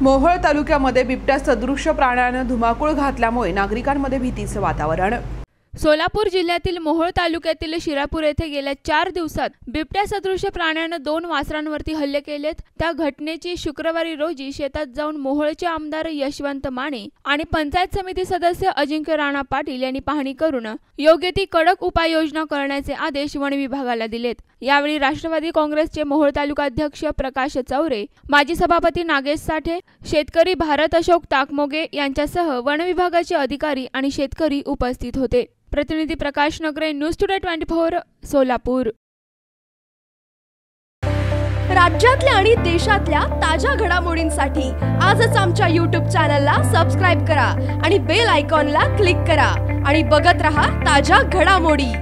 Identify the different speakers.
Speaker 1: मोहोळ तालुक्यामध्ये बिबट्या सदृश्य प्राण्यानं धुमाकूळ घातल्यामुळे नागरिकांमध्ये भीतीचं वातावरण.
Speaker 2: सोलापूर जिल्ह्यातील मोहोळ तालुक्यातील शिरापूर येथे गेल्या चार दिवसात बिबट्या सदृश्य प्राण्यानं दोन वासरांवरती हल्ले केलेत. त्या घटनेची शुक्रवारी रोजी शेतात जाऊन मोहोळचे आमदार यशवंत माने आणि पंचायत समिती सदस्य अजिंक्य राणा पाटील यांनी पाहणी करून योग्य ती कडक उपाययोजना करण्याचे आदेश वन विभागाला दिलेत. यावेळी राष्ट्रवादी काँग्रेसचे मोहोळ तालुका अध्यक्ष प्रकाश चौरे माजी सभापती नागेश साठे शेतकरी भारत अशोक ताकमोगे यांच्यासह वन विभागाचे अधिकारी आणि शेतकरी उपस्थित होते. प्रतिनिधी Prakash Nagare news today twenty four Solapur.
Speaker 3: राज्यातल्या आणि देशातल्या ताज्या घडामोडींसाठी आजच आमच्या यूट्यूब चॅनलला सबस्क्राईब करा आणि बेल आयकॉनला क्लिक करा आणि बघत रहा ताज्या घडामोडी.